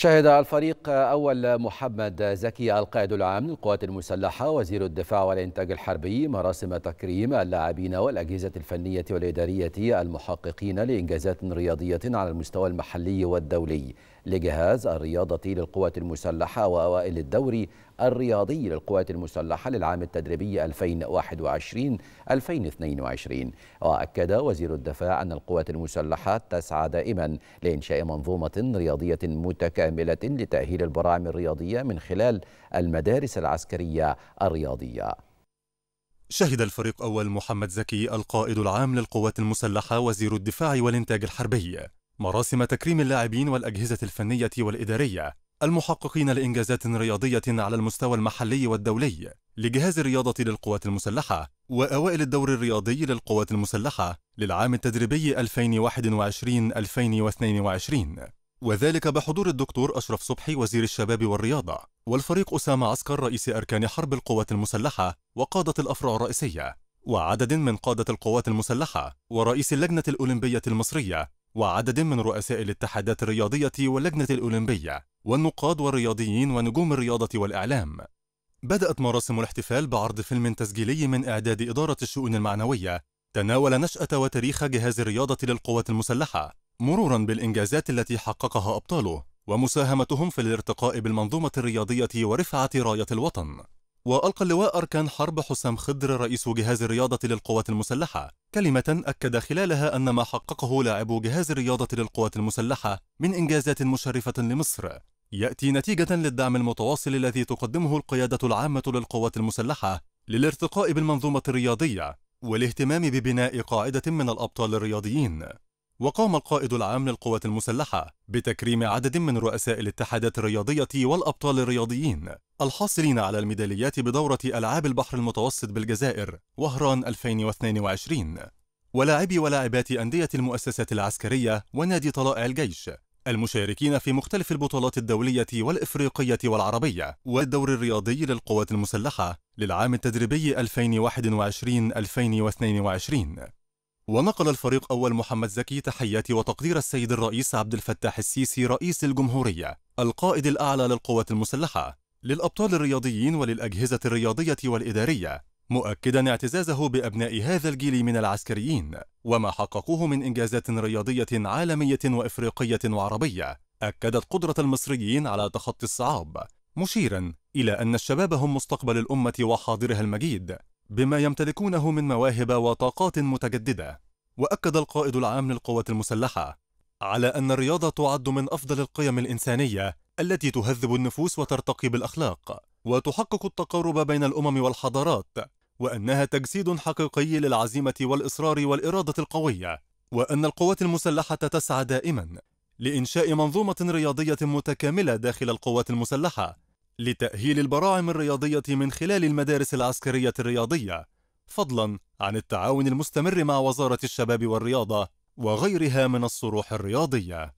شهد الفريق أول محمد زكي القائد العام للقوات المسلحة وزير الدفاع والإنتاج الحربي مراسم تكريم اللاعبين والأجهزة الفنية والإدارية المحققين لإنجازات رياضية على المستوى المحلي والدولي لجهاز الرياضة للقوات المسلحة وأوائل الدوري الرياضي للقوات المسلحة للعام التدريبي 2021-2022 وأكد وزير الدفاع أن القوات المسلحة تسعى دائما لإنشاء منظومة رياضية متكاملة لتأهيل البراعم الرياضية من خلال المدارس العسكرية الرياضية. شهد الفريق أول محمد زكي القائد العام للقوات المسلحة وزير الدفاع والإنتاج الحربي. مراسم تكريم اللاعبين والأجهزة الفنية والإدارية المحققين لإنجازات رياضية على المستوى المحلي والدولي لجهاز الرياضة للقوات المسلحة وأوائل الدور الرياضي للقوات المسلحة للعام التدريبي 2021-2022 وذلك بحضور الدكتور أشرف صبحي وزير الشباب والرياضة والفريق أسامة عسكر رئيس أركان حرب القوات المسلحة وقادة الأفرع الرئيسية وعدد من قادة القوات المسلحة ورئيس اللجنة الأولمبية المصرية وعدد من رؤساء الاتحادات الرياضية واللجنة الأولمبية. والنقاد والرياضيين ونجوم الرياضة والإعلام. بدأت مراسم الاحتفال بعرض فيلم تسجيلي من إعداد إدارة الشؤون المعنوية. تناول نشأة وتاريخ جهاز الرياضة للقوات المسلحة مرورا بالإنجازات التي حققها أبطاله ومساهمتهم في الارتقاء بالمنظومة الرياضية ورفعة راية الوطن. وألقى اللواء أركان حرب حسام خضر رئيس جهاز الرياضة للقوات المسلحة كلمة أكد خلالها أن ما حققه لاعبو جهاز الرياضة للقوات المسلحة من إنجازات مشرفة لمصر. يأتي نتيجة للدعم المتواصل الذي تقدمه القيادة العامة للقوات المسلحة للارتقاء بالمنظومة الرياضية والاهتمام ببناء قاعدة من الأبطال الرياضيين. وقام القائد العام للقوات المسلحة بتكريم عدد من رؤساء الاتحادات الرياضية والأبطال الرياضيين الحاصلين على الميداليات بدورة ألعاب البحر المتوسط بالجزائر وهران 2022 ولاعبي ولاعبات أندية المؤسسات العسكرية ونادي طلائع الجيش المشاركين في مختلف البطولات الدولية والإفريقية والعربية والدور الرياضي للقوات المسلحة للعام التدريبي 2021-2022 ونقل الفريق أول محمد زكي تحيات وتقدير السيد الرئيس عبد الفتاح السيسي رئيس الجمهورية القائد الأعلى للقوات المسلحة للأبطال الرياضيين وللأجهزة الرياضية والإدارية مؤكدا اعتزازه بأبناء هذا الجيل من العسكريين وما حققوه من إنجازات رياضية عالمية وإفريقية وعربية أكدت قدرة المصريين على تخطي الصعاب مشيرا إلى أن الشباب هم مستقبل الأمة وحاضرها المجيد بما يمتلكونه من مواهب وطاقات متجددة وأكد القائد العام للقوات المسلحة على أن الرياضة تعد من أفضل القيم الإنسانية التي تهذب النفوس وترتقي بالأخلاق وتحقق التقارب بين الأمم والحضارات. وأنها تجسيد حقيقي للعزيمة والإصرار والإرادة القوية وأن القوات المسلحة تسعى دائما لإنشاء منظومة رياضية متكاملة داخل القوات المسلحة لتأهيل البراعم الرياضية من خلال المدارس العسكرية الرياضية فضلا عن التعاون المستمر مع وزارة الشباب والرياضة وغيرها من الصروح الرياضية.